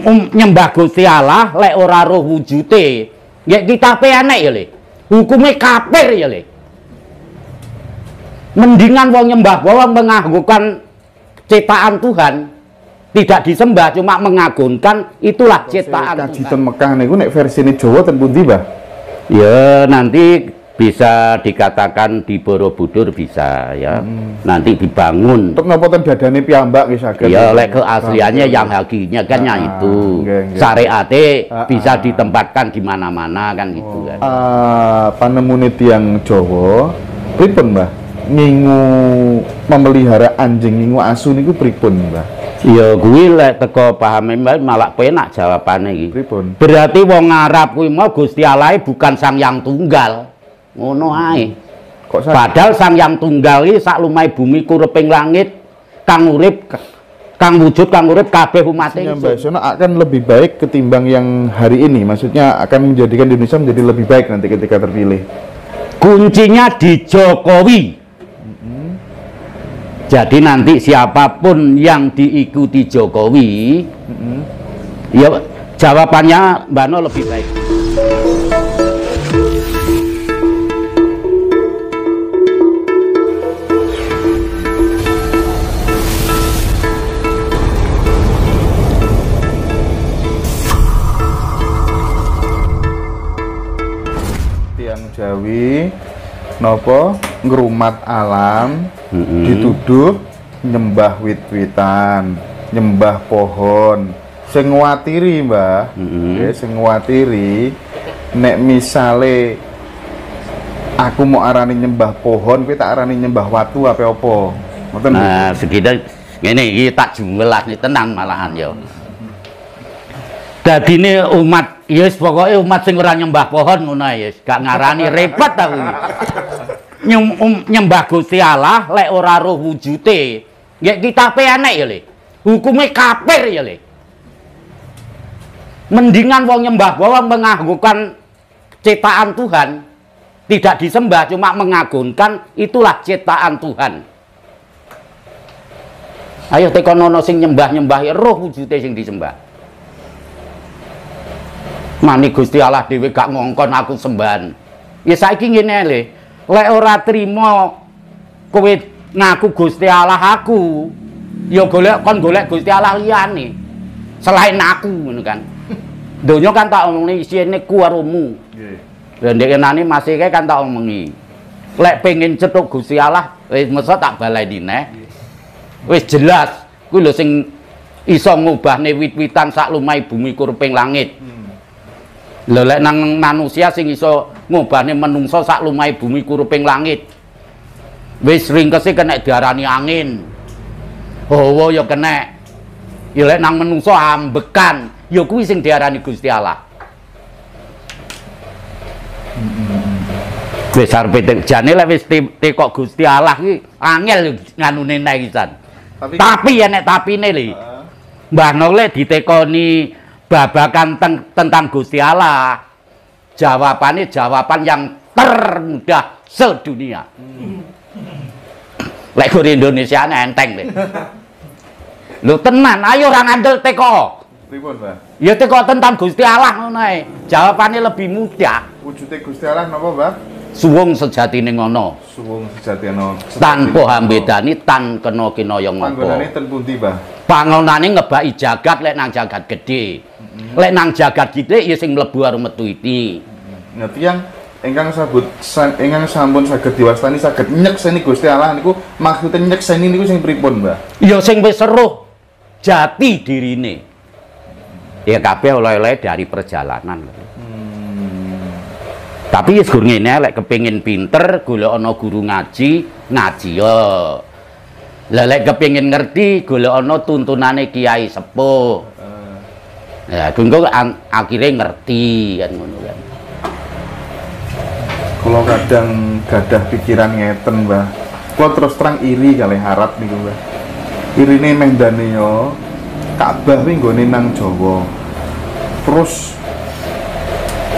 um, nyembah Gusti Allah lek ora roh wujute ya kitabe enek ya le. Hukume kafir ya le. Mendingan wong nyembah wong mengagungkan ciptaan Tuhan tidak disembah cuma mengagungkan itulah ciptaan Kaji Tuhan. ten Mekah niku nek versine Jawa ten pundi, Mbah? ya nanti bisa dikatakan di Borobudur bisa ya nanti dibangun Untuk napa ten dadane piyambak nggih saged. Ya, lek keasliannya yang hakinya kan ya Ah, itu. nggih. Syariate Ah, bisa ah. ditempatkan di mana-mana kan gitu kan. Eh, panemune tiang Jawa pripun, Mbah? Ngingu memelihara anjing ngingu asu niku pripun, Mbah? Ya kuwi lek teko pahame Mbak, malah penak jawabane iki. Pripun? Berarti wong Arab kuwi mau Gusti Allah bukan sang yang tunggal. Ngono ae. Kok? Padahal sang yang tunggal iki sak lumai bumi kureping langit kang urip kang wujud kang urip kabeh umat Sono akan lebih baik ketimbang yang hari ini. Maksudnya akan menjadikan Indonesia menjadi lebih baik nanti ketika terpilih. kuncinya di Jokowi. Jadi nanti siapa pun yang diikuti Jokowi, ya jawabannya Mbak No lebih baik. Jawi nopo ngrumat alam Mm-mm. dituduh nyembah wit-witan, nyembah pohon. Sing nguatiri, Mbah. Nggih, sing nguatiri nek misale aku mau arani nyembah pohon, kowe tak arani nyembah watu apa apa. Ngoten. Nah, sekitar ini iki tak jumlah nih tenang malahan. Dadi ini yes pokoknya umat sing ora nyembah pohon ngono yes. gak ngarani repot aku. iki. Nyem, um, nyembah Gusti Allah lek ora roh wujute, nggih kitabe enek ya le. Hukume kafir ya le. Mendingan wong nyembah wong mengagungkan ciptaan Tuhan tidak disembah cuma mengagungkan itulah ciptaan Tuhan. Ayo tekonono sing nyembah-nyembah roh wujude sing disembah. Mani Gusti Allah dhewe gak ngongkon aku sembahan. Ya saiki ngene le, lek ora trimo kowe ngaku Gusti Allah aku, ya golek kon golek Gusti Allah liyane. Selain aku ngono kan. Donya kan tak omongne isine kuwarumu. Nggih. Lah ndek kenane masih kae kan tak omongi. Lek pengen cetuk Gusti Allah, wis mesti tak baleni neh. Wis jelas kuwi lho sing iso ngubahne wit-witan sak lumai bumi kurping langit. Lho lek nang manusia sing iso ngubahne menungso sak lumai bumi kurping langit. Wis ringkese kena diarani angin. Hawa ya kena. Ya lek nang menungso ambekan, ya kuwi sing diarani Gusti Allah. Wis arepe te- jane lek wis te- tekok Gusti Allah ki angel nganune nek. Tapi Tapi ya nek tapine li. Mbah Nole ditekoni babakan teng- tentang Gusti Allah. Jawabannya jawaban yang termudah sedunia. Lek gur Indonesia enteng le. Lu tenan, ayo orang andel teko. pripun, Mbah? Ya teko tentang Gusti Allah ngono ae. Jawabannya lebih mudah. Wujude Gusti Allah napa, Mbah? Suwung sejatine ngono. Suwung sejatiano. Tanpa hambedani tan kena kinaya Panggonane ngopo. ten pundi, Mbah? Pangonane ngebaki jagat lek nang jagat gede. Lek nang jagat gede ya sing mlebu karo metu iki. Ngerti yang ingkang sabut ingkang sampun saged diwastani saged nyekseni Gusti Allah niku maksudnya nyekseni niku sing pripun, Mbah? Ya sing wis seruh jati dirine. Ya kabeh oleh-oleh dari perjalanan. Tapi ya gur ngene lek kepengin pinter golek ana guru ngaji, ngaji yo. Lah lek kepengin ngerti golek ana tuntunane kiai sepuh. Ya, tunggu akhirnya ngerti kan ngono kan. Kalau kadang gadah pikiran ngeten, Mbah. Kula terus terang iri kali harap niku, Mbah. Irine mendane yo Ka'bah kuwi nggone nang Jawa. Terus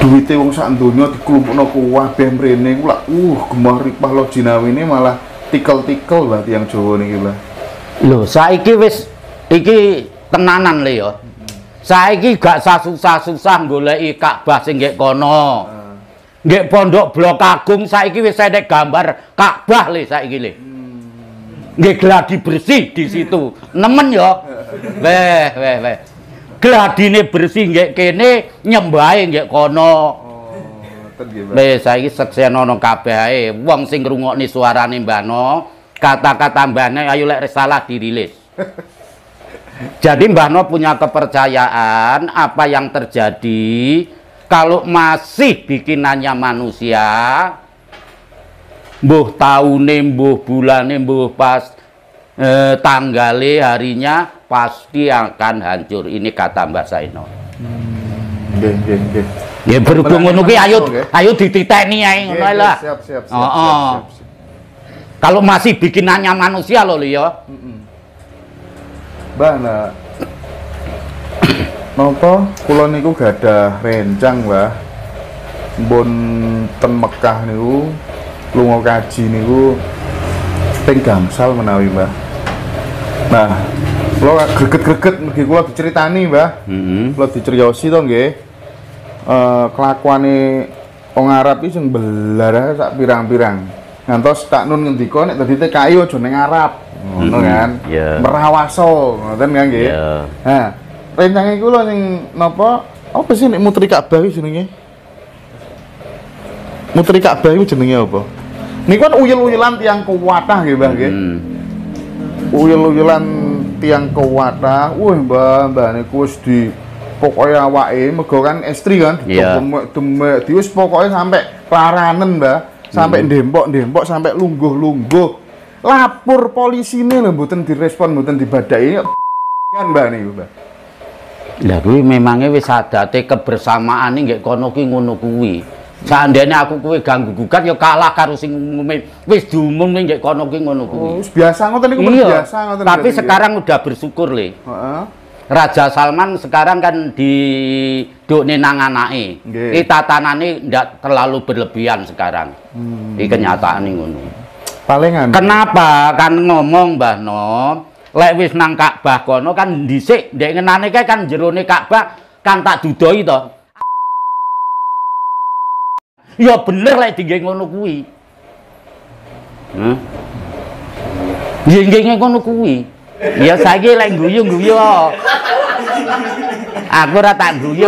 duwite wong sak donya diklumpukno kabeh mrene ku lak uh gemah ripah lo jinawine malah tikel-tikel Mbah tiyang Jawa niki, Mbah. Lho, saiki wis iki tenanan le ya. Saiki gak susah-susah goleki Ka'bah sing nggih kono. Nggih pondok Blok Agung saiki wis enek gambar Ka'bah le saiki le. Nggih gladi bersih di situ. Nemen ya. Weh, weh, weh. Gladine bersih nggih kene, nyembahe nggih kono. Oh. Wis saiki seksenono kabeh ae. Wong sing ngrungokne suarane Mbah No, kata-kata Mbah No ayo lek salah dirilis. Jadi Mbah No punya kepercayaan apa yang terjadi kalau masih bikinannya manusia mbuh taune, mbuh bulane, mbuh pas eh, tanggale harinya pasti akan hancur. Ini kata Mbah Saino. Nggih, nggih, nggih. Ya berhubung ngono kuwi ayo ayo dititeni ae ngono lah. Siap, siap, siap. Oh, oh. siap. Kalau masih bikinannya manusia loh ya. Mbak, nah, Nopo kula niku gadah rencang, Mbah. Mbon ten Mekah niku lunga kaji niku teng gangsal menawi, Mbah. Nah, kula greget-greget mergi kula diceritani, Mbah. Heeh. Kula diceriosi to nggih. Eh kelakuane wong Arab iki sing belar sak pirang-pirang. Ngantos tak nun ngendika nek dadi TKI aja ning Arab. Ngono Mhm, kan. iya. Merawaso, ngoten kan nggih. Iya. Nah, rencange kula sing napa? Apa sih nek muteri Ka'bah iki jenenge? Muteri Ka'bah iku jenenge apa? Niku kan uyul-uyulan tiang kuwatah nggih, Mbah nggih. Hmm. uyul-uyulan tiang kuwatah. Wah, Mbah, Mbah niku wis di pokoknya awake mergo kan estri kan Iya. demek demek di wis pokoknya sampai kelaranen Mbah sampai dempok dempok sampai lungguh lungguh lapor polisi ini lho mboten direspon mboten dibadai kan Mbah niku Mbah Lah kuwi memangnya wis adate kebersamaan nggih kono kuwi ngono kuwi. Seandainya aku kuwi ganggu gugat ya kalah karo sing umume wis diumumne nggih kono kuwi ngono kuwi. oh biasa ngoten niku Iya. biasa ngoten Tapi berarti, sekarang udah bersyukur le. heeh Raja Salman sekarang kan di dukne nang anake. Iki tatanane ndak terlalu berlebihan sekarang. Hmm. Iki kenyataan ngono. palingan Kenapa kan ngomong Mbah Nom, lek wis nang Ka'bah kono kan dhisik ndek ngenane kae kan jerone Ka'bah kan tak dudoi to. Ya bener lek dingge ngono kuwi. Hah? Ya nggih ngono kuwi. Ya saiki lek guyu-guyu. Aku ora tak guyu.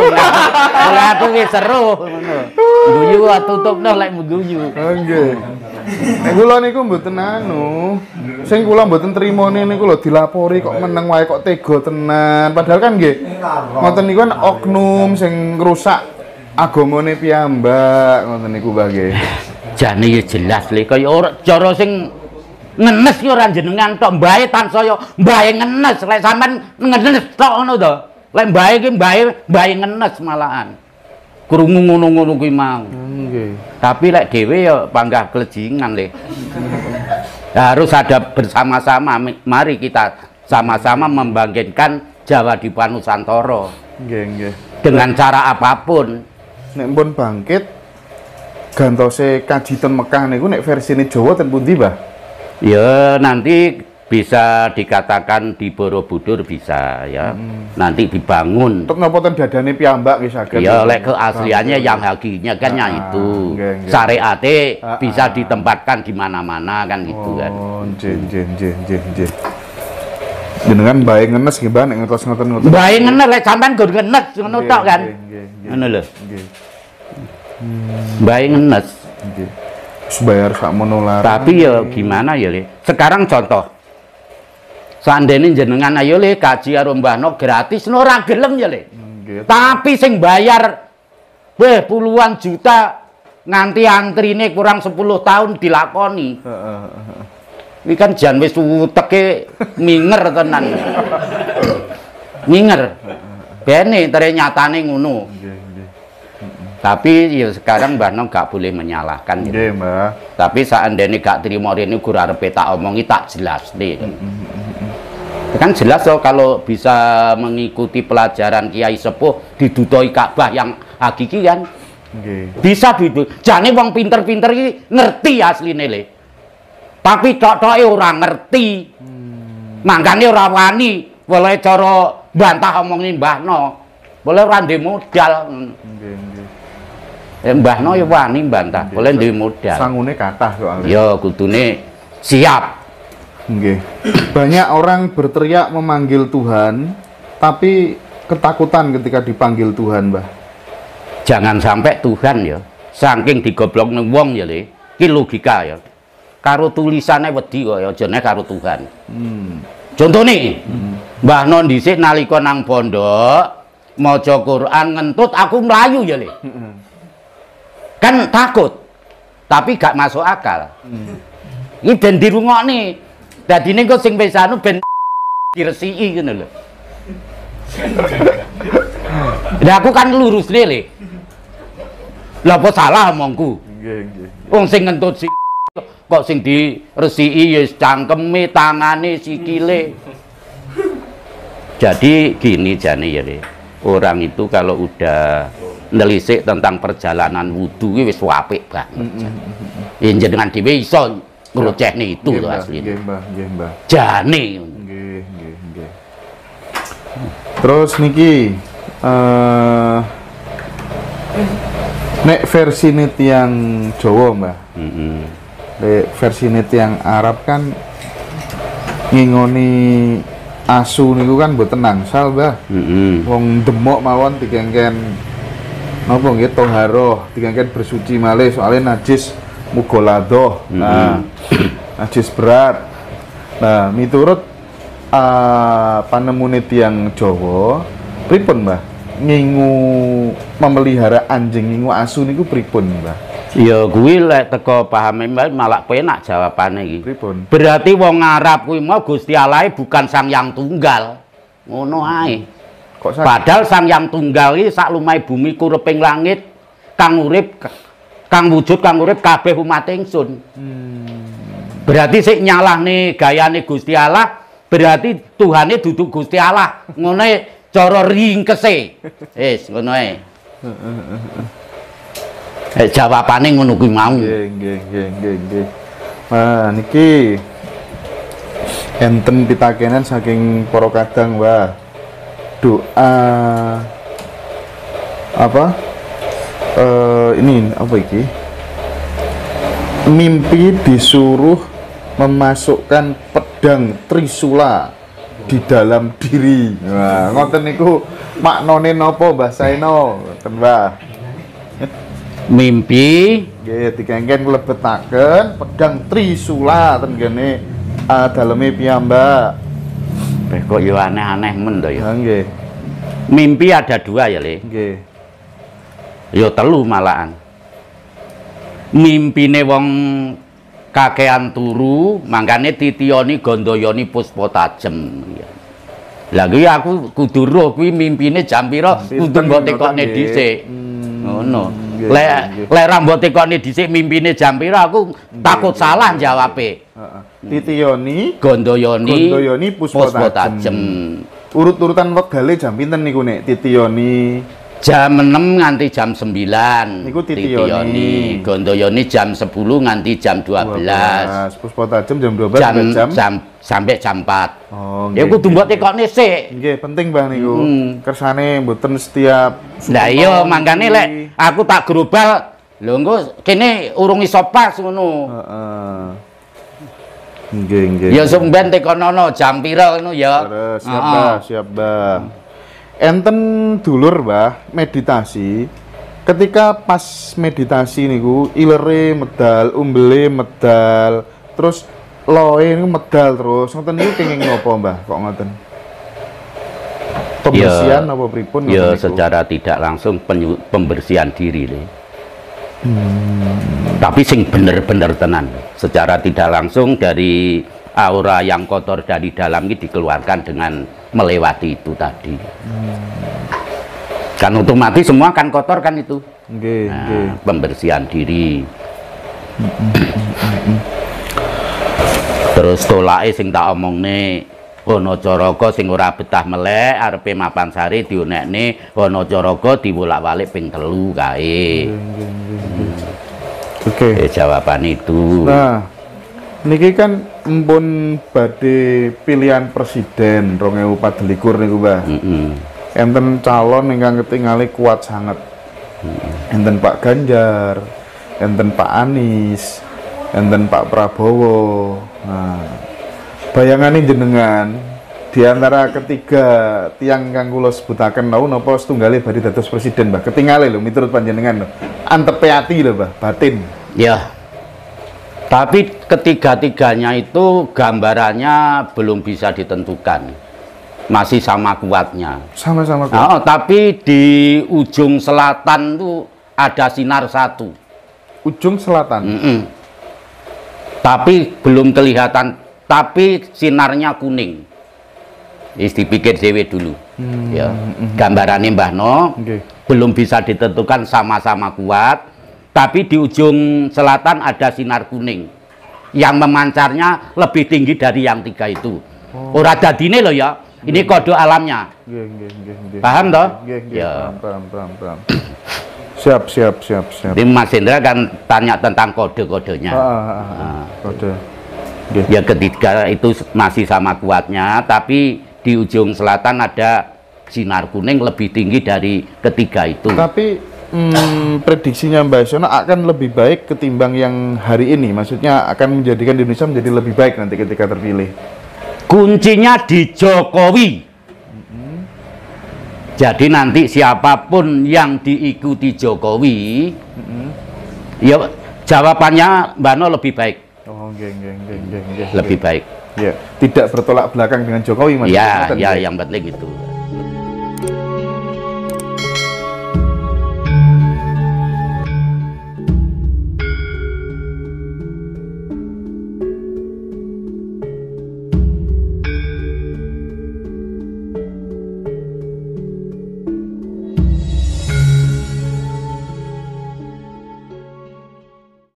Oleh aku wis seru ngono. Guyu tutupno lek guyu. Oh, nggih. Nek kula niku mboten anu. Sing kula mboten trimone niku lho dilapori kok meneng wae kok tega tenan. Padahal kan nggih ngoten niku kan oknum sing ngrusak agamane piyambak ngoten niku Mbah nggih. Jane ya jelas le kaya ora cara sing ngenes ki ora jenengan tok mbae tansaya mbae ngenes lek sampean ngenes tok ngono to. Lek mbae ki mbae mbae ngenes malahan. Krungu ngono-ngono kuwi mau. Nggih. Tapi lek dhewe ya panggah kelejingan le. Harus ada bersama-sama. Mari kita sama-sama membangkitkan Jawa di Nusantara Nggih, nggih. dengan cara apa pun. Nek pun bangkit gantose kaji ten Mekah niku nek versine Jawa ten pundi, Mbah? Ya nanti bisa dikatakan di Borobudur bisa ya. Nanti dibangun. Untuk napa ten dadane piyambak nggih saged. Ya lek keasliannya yang hakinya kan ya Ah, itu. Syariate Ah, bisa ah. ditempatkan di mana-mana kan gitu kan. Oh, nggih, nggih, nggih, nggih. Jenengan bae ngenes nggih, Mbah, nek ngetos ngoten ngoten. Bae ngenes lek sampean gur ngenes ngono tok kan. Ngono lho. Nggih, Bae ngenes. nggih. Wis bayar sakmono larang. Tapi ya gimana ya, Le? Sekarang contoh. Seandainya jenengan ayo le kaji karo Mbah gratis no ora gelem ya le. Nggih. Tapi sing bayar weh puluhan juta nganti antrine kurang 10 tahun dilakoni. Heeh. Iki kan jan wis uteke minger tenan. minger. Bene tere nyatane ngono. Tapi ya sekarang Mbah Nom gak boleh menyalahkan. gitu. Nggih, Mbah. Tapi seandainya gak terima rene gur arepe tak omongi tak jelas nih. Kan jelas loh kalau bisa mengikuti pelajaran Kiai Sepuh didutoi Ka'bah yang hakiki kan. Nggih. Bisa didu. Jane wong pinter-pinter iki ngerti asline le. Tapi tok-toke ora ngerti. Mangkane ora wani oleh cara bantah omongin Mbah No. boleh ora ndek modal. Nggih, nggih. Eh, Mbah No ya wani mbantah, boleh ndek modal. Sangune kathah soalnya. Ya kudune siap. Nggih. Banyak orang berteriak memanggil Tuhan, tapi ketakutan ketika dipanggil Tuhan, Mbah. Jangan sampai Tuhan ya saking digoblokne wong ya Le. Ki logika ya. Karo tulisane wedi kok ya jane karo Tuhan. Hmm. Contone, Mbah Non dhisik nalika nang pondok maca Quran ngentut aku melayu ya Le. Kan takut. Tapi gak masuk akal. Iki ben dirungokne. Dadine kok sing wis anu ben diresiki ngono lho. Lah aku kan lurus Le. Lah apa salah omongku? Nggih, nggih. Wong sing ngentut si kok sing diresiki ya cangkeme, tangane, sikile. Jadi gini jane ya. Orang itu kalau udah nelisik tentang perjalanan wudhu iki wis apik banget. Ya jenengan dhewe iso ngrocehne itu Nggih, lho Mbah. asline. Nggih, Mbah, nggih, Mbah. Jane. Nggih, nggih, nggih. Terus niki eh nek versi tiang Jawa, Mbah. Heeh. Nek versi tiang Arab kan ngingoni asu niku kan mboten nangsal, Mbah. Heeh. Wong demok mawon digengken napa nggih toharoh, digengken bersuci malih soalnya najis mugoladoh. Nah, najis berat. Nah, miturut uh, panemune tiang Jawa, pripun, Mbah? Ngingu memelihara anjing ngingu asu niku pripun, Mbah? Ya kuwi lek teko pahame malah penak jawabane iki. Pripun? Berarti wong Arab kuwi mau Gusti Allah bukan sang yang tunggal. Ngono ae. Kok sak Padahal sang yang tunggal iki sak lumai bumi kureping langit kang urip kang wujud kang urip kabeh umat ingsun. Berarti sik nyalahne gayane Gusti Allah, berarti Tuhane duduk Gusti Allah. Ngono ae cara ringkese. Wis ngono ae. Eh jawabane ngono kuwi mau. Nggih, nggih, nggih, nggih, nggih. Nah, niki enten pitakenan saking para kadang, Mbah. Doa apa? Eh ini apa iki? Mimpi disuruh memasukkan pedang trisula di dalam diri. Nah, ngoten niku maknane napa Mbah Saeno? Ngoten, Mbah. Mimpi Nggih, dikengken mlebetaken pedang trisula ten kene uh, daleme piyambak. Eh, kok ya aneh-aneh men to ya. Nggih. Mimpi ada dua ya, Le. Nggih. Ya telu malahan. Mimpine wong kakean turu, mangkane titiyoni gondoyoni puspa tajem. Lah kuwi aku kudu roh kuwi mimpine jam pira kudu mbok tekokne dhisik. Hmm, Ngono. Lek nggih. lek ra mbok tekokne dhisik mimpine jam pira aku takut salah jawabe. Heeh. Titiyoni Gondoyoni Gondoyoni puspa puspa tajem. urut-urutan wegale jam pinten niku nek Titiyoni Jam 6 nganti jam 9. Niku Titiyoni. Gondoyoni jam 10 nganti jam 12. 12. Puspa tajem jam 12 Jam, jam. jam sampai jam 4. Oh, Ya nggih. kudu mbok tekokne sik. Nggih, penting Bang niku. Hmm. Kersane mboten setiap Lah iya mangkane lek aku tak global lho engko kene urung iso pas ngono. Heeh. Nggih, nggih. Ya sumben tekonono jam pira ngono ya. Terus siap. Mbah, siap, Mbah. Enten dulur, Mbah, meditasi. Ketika pas meditasi niku ilere medal, umbele medal, terus loe niku medal terus. Ngoten niku kenging napa, Mbah? Kok ngoten? Pembersihan apa pripun Ya secara tidak langsung penyu- pembersihan diri le. Hmm. Tapi sing bener-bener tenan. Secara tidak langsung dari aura yang kotor dari dalam ini dikeluarkan dengan melewati itu tadi. Kan otomatis semua kan kotor kan itu. Nggih. Nah, pembersihan diri. Terus tolake sing tak omongne ana caraka sing ora betah melek arepe mapan sari dionekne ana caraka diwolak-walik ping telu kae. Oke. Eh, jawaban itu. Nah, niki kan empun badhe pilihan presiden 2024 niku, Mbah. Mm-mm. enten calon ingkang ketinggalan kuat sangat enten Pak Ganjar enten Pak Anies enten Pak Prabowo nah bayangannya jenengan di antara ketiga tiang kang kula sebutaken nau napa setunggalé badhe dados presiden Mbah ketinggalan lho miturut panjenengan lho antepeati lho Mbah batin Ya. Tapi ketiga-tiganya itu gambarannya belum bisa ditentukan. Masih sama kuatnya. sama-sama kuat Oh, tapi di ujung selatan tuh ada sinar satu. ujung selatan Mm-mm. Tapi belum kelihatan. Tapi sinarnya kuning. Is dipikir dewe dulu. Ya. Gambarannya Mbah No Nggih. belum bisa ditentukan sama-sama kuat. Tapi di ujung selatan ada sinar kuning. Yang memancarnya lebih tinggi dari yang tiga itu. Ora dadine loh ya. Ini kode alamnya. Nggih, nggih, nggih. Paham toh? Ya. paham, paham, paham, siap, siap, siap, siap. Jadi Mas Hendra kan tanya tentang kode-kodenya. Ah, ah, ah, ah. Kode. Nggih. Ya ketiga itu masih sama kuatnya, tapi di ujung selatan ada sinar kuning lebih tinggi dari ketiga itu. Tapi hmm, prediksinya Mbak Sona akan lebih baik ketimbang yang hari ini. Maksudnya akan menjadikan Indonesia menjadi lebih baik nanti ketika terpilih. Kuncinya di Jokowi. Jadi nanti siapa pun yang diikuti Jokowi, ya jawabannya Mbak No lebih baik, Oh, nggih, nggih, nggih, nggih, nggih. lebih baik. Ya, tidak bertolak belakang dengan Jokowi Mas. Ya, ya yang penting itu.